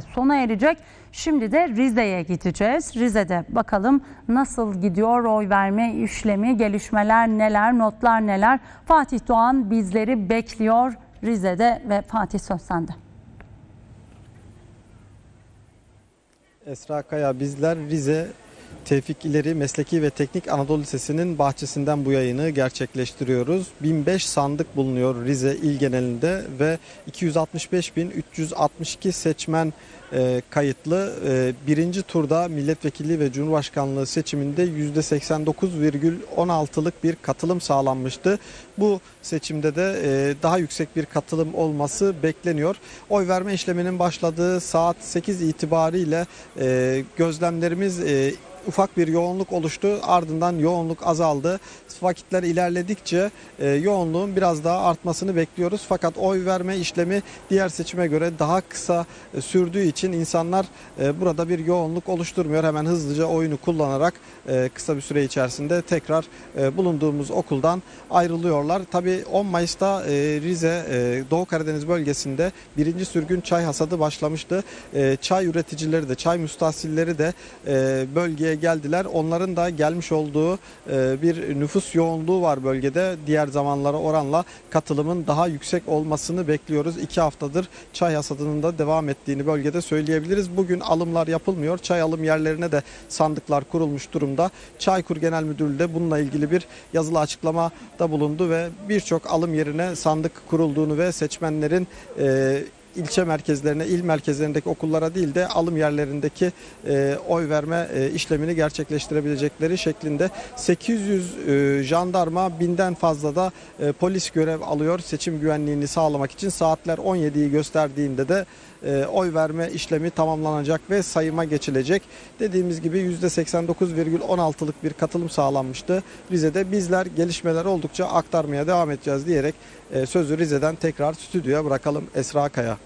sona erecek. Şimdi de Rize'ye gideceğiz. Rize'de bakalım nasıl gidiyor oy verme işlemi, gelişmeler neler, notlar neler. Fatih Doğan bizleri bekliyor Rize'de ve Fatih söz sende. Esra Kaya bizler Rize Tevfik İleri Mesleki ve Teknik Anadolu Lisesi'nin bahçesinden bu yayını gerçekleştiriyoruz. 1005 sandık bulunuyor Rize il genelinde ve 265.362 seçmen e, kayıtlı. E, birinci turda milletvekili ve cumhurbaşkanlığı seçiminde %89,16'lık bir katılım sağlanmıştı. Bu seçimde de e, daha yüksek bir katılım olması bekleniyor. Oy verme işleminin başladığı saat 8 itibariyle e, gözlemlerimiz e, ufak bir yoğunluk oluştu. Ardından yoğunluk azaldı. Vakitler ilerledikçe e, yoğunluğun biraz daha artmasını bekliyoruz. Fakat oy verme işlemi diğer seçime göre daha kısa e, sürdüğü için insanlar e, burada bir yoğunluk oluşturmuyor. Hemen hızlıca oyunu kullanarak e, kısa bir süre içerisinde tekrar e, bulunduğumuz okuldan ayrılıyorlar. Tabii 10 Mayıs'ta e, Rize e, Doğu Karadeniz bölgesinde birinci sürgün çay hasadı başlamıştı. E, çay üreticileri de çay müstahsilleri de e, bölgeye geldiler. Onların da gelmiş olduğu e, bir nüfus yoğunluğu var bölgede. Diğer zamanlara oranla katılımın daha yüksek olmasını bekliyoruz. İki haftadır çay hasadının da devam ettiğini bölgede söyleyebiliriz. Bugün alımlar yapılmıyor. Çay alım yerlerine de sandıklar kurulmuş durumda. Çaykur Genel Müdürlüğü de bununla ilgili bir yazılı açıklamada bulundu ve birçok alım yerine sandık kurulduğunu ve seçmenlerin e, ilçe merkezlerine, il merkezlerindeki okullara değil de alım yerlerindeki e, oy verme e, işlemini gerçekleştirebilecekleri şeklinde 800 e, jandarma binden fazla da e, polis görev alıyor seçim güvenliğini sağlamak için saatler 17'yi gösterdiğinde de e, oy verme işlemi tamamlanacak ve sayıma geçilecek. Dediğimiz gibi %89,16'lık bir katılım sağlanmıştı. Rize'de bizler gelişmeler oldukça aktarmaya devam edeceğiz diyerek e, sözü Rize'den tekrar stüdyoya bırakalım Esra Kaya.